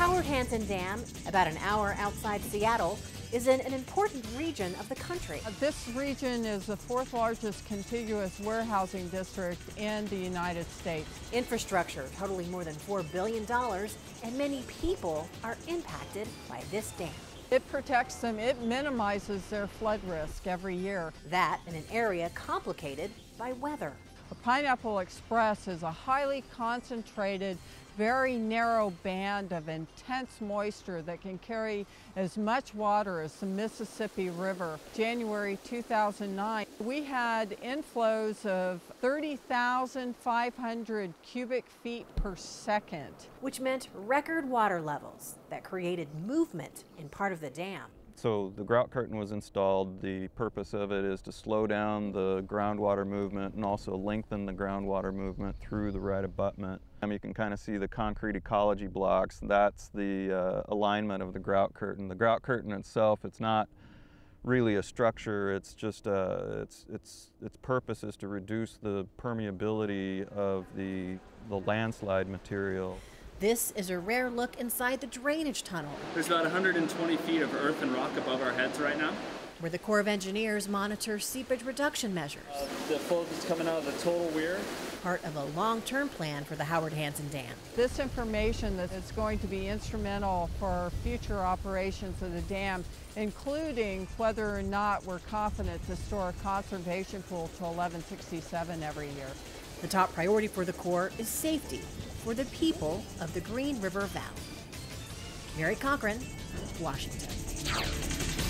Howard Hanson Dam, about an hour outside Seattle, is in an important region of the country. Uh, This region is the fourth largest contiguous warehousing district in the United States. Infrastructure totaling more than $4 billion, and many people are impacted by this dam. It protects them, it minimizes their flood risk every year. That in an area complicated by weather. The Pineapple Express is a highly concentrated, very narrow band of intense moisture that can carry as much water as the Mississippi River. January 2009, we had inflows of 30,500 cubic feet per second. which meant record water levels that created movement in part of the dam. So the grout curtain was installed. The purpose of it is to slow down the groundwater movement and also lengthen the groundwater movement through the right abutment. Um, you can kind of see the concrete ecology blocks. That's the uh, alignment of the grout curtain. The grout curtain itself, it's not really a structure. It's just uh, its its its purpose is to reduce the permeability of the the landslide material. This is a rare look inside the drainage tunnel, There's about 120 feet of earth and rock above our heads right now. where the Corps of Engineers monitor seepage reduction measures, uh, The flow that's coming out of the total weir. part of a long term plan for the Howard Hanson Dam. This information that is going to be instrumental for future operations of the dam, including whether or not we're confident to store a conservation pool to 1167 every year. The top priority for the Corps is safety for the people of the Green River Valley. Mary Cochran, Washington.